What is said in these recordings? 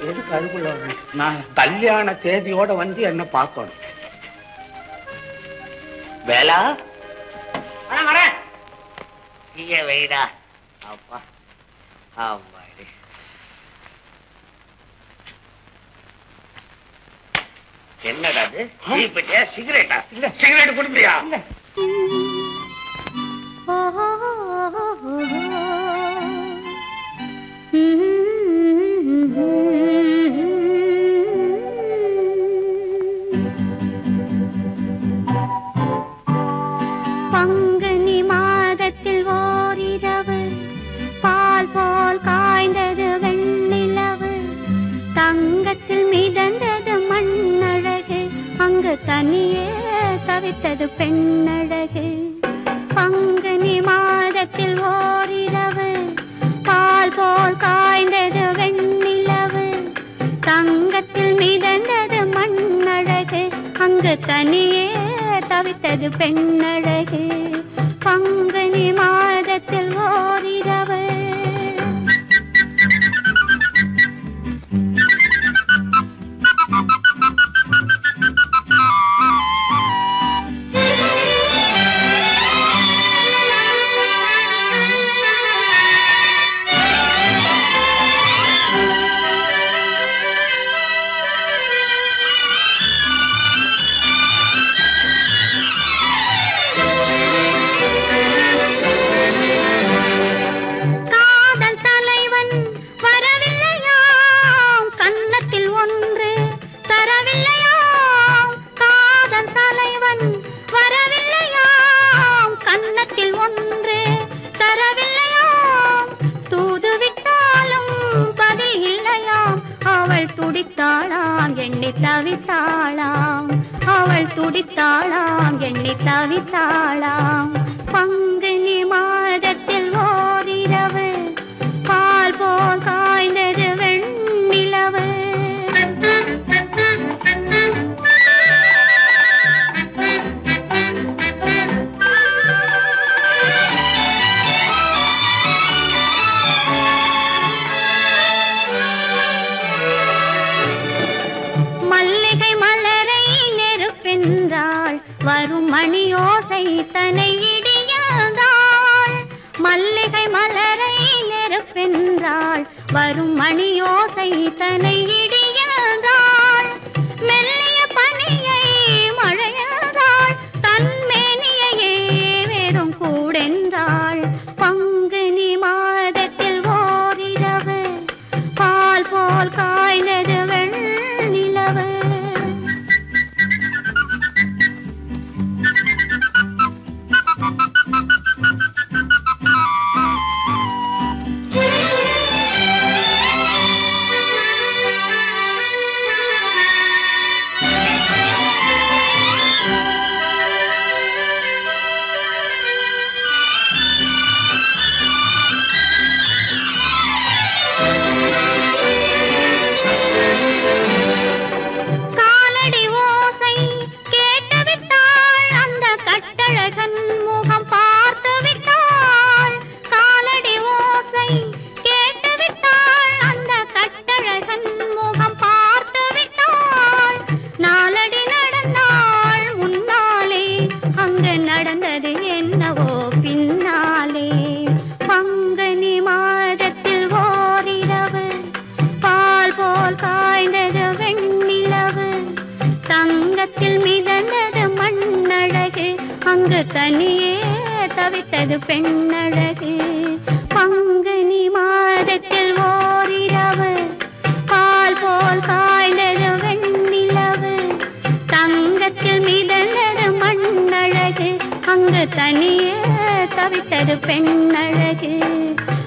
எதுக்கு அதுக்குள்ள? நான் கல்யாண தேதியோட வந்து என்ன பார்க்கணும். வேலா? வரேன். இங்க வைடா. அப்பா ஆமாடி என்னடா அது? சிகரெட்டா? இல்ல. சிகரெட் குடுப்பியா? தங்கத்தில் மிதந்தது மண்ணழகு. அங்கு தனியே தவித்தது பெண்ணழகு. பங்குனி மாதத்தில் ஓரிரவு. பால் போல் காய்ந்தது வெண்ணிலவு. தங்கத்தில் மிதந்தது மண்ணழகு. அங்கு தனியே தவித்தது பெண்ணழகு. பங்குனி மாதத்தில் ஓரிரவு. அவள் துடித்தாளாம் எண்ணி தவித்தாளாம். அவள் துடித்தாளாம் எண்ணி தவித்தாளாம். மல்லிகை தனை இடியாதாள். மல்லிகை மலரை நெருப்பென்றாள். வரும் மணியோசை தனை இடியாதாள் நடந்தது என்னவோ பின்னாலே. பங்குனி மாதத்தில் ஓரிரவு பால் போல் காய்ந்தது வெண்ணிலவு. தங்கத்தில் மிதந்தது மண்ணழகு அங்கு தனியே தவித்தது பெண்ணழகு. தனியே தவித்தது பெண்ணழகு.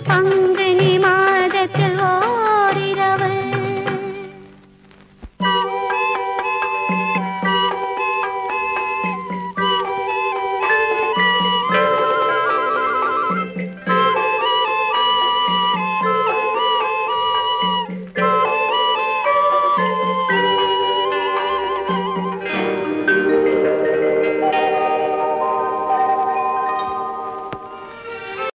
பங்கு